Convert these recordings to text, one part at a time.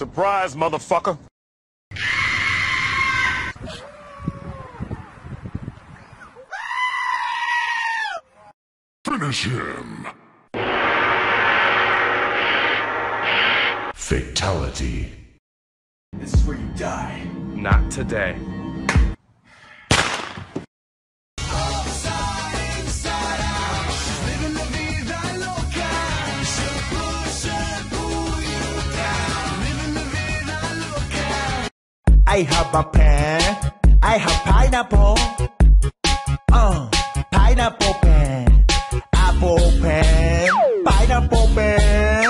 Surprise, motherfucker. Finish him. Fatality. This is where you die. Not today. I have a pear. I have pineapple. Uh, pineapple pear. Apple pear. Pineapple pear.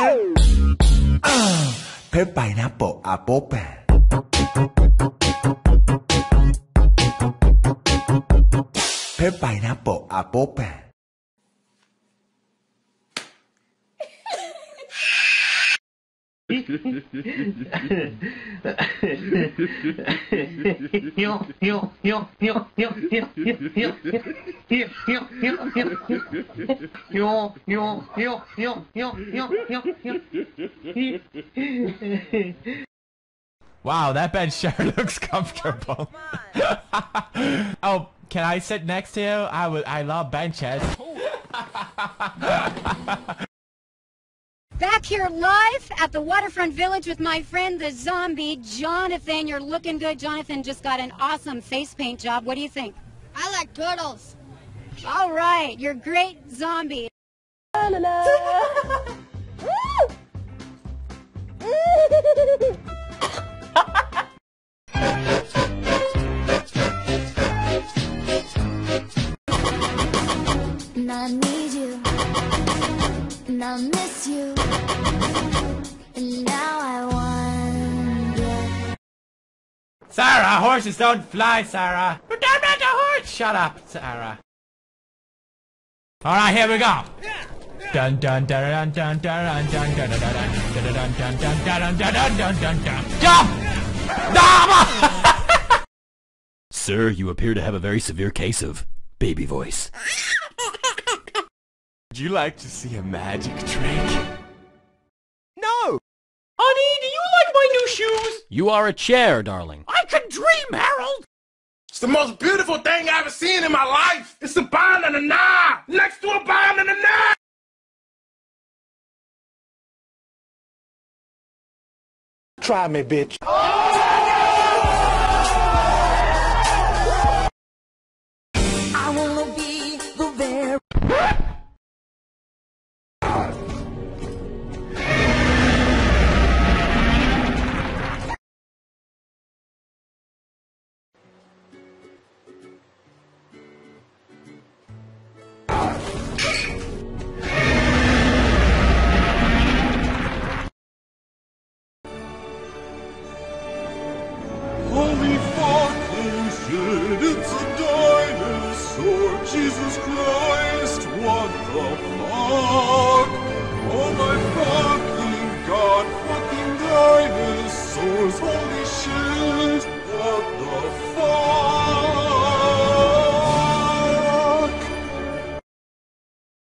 Uh, pear pineapple apple pear. เพปไปนะโปะอาโปแปะ Wow, that bed sure looks comfortable. oh, can I sit next to you? I would. I love benches. Back here live at the Waterfront Village with my friend the zombie, Jonathan. You're looking good. Jonathan just got an awesome face paint job. What do you think? I like turtles. All right, you're great zombie. And I need you. And I miss you. And now I wonder. Sarah, horses don't fly, Sarah. But I'm not a horse. Shut up, Sarah. All right, here we go. Dun dun dun dun dun dun dun dun dun dun dun dun dun dun dun dun dun dun dun dun. Jump! Dama! Sir, you appear to have a very severe case of baby voice. Would you like to see a magic trick? No! Honey, do you like my new shoes? You are a chair, darling. I can dream, Harold! It's the most beautiful thing I've ever seen in my life. It's a banana next to a banana. Try me, bitch. before. It's a dinosaur. Jesus Christ, what the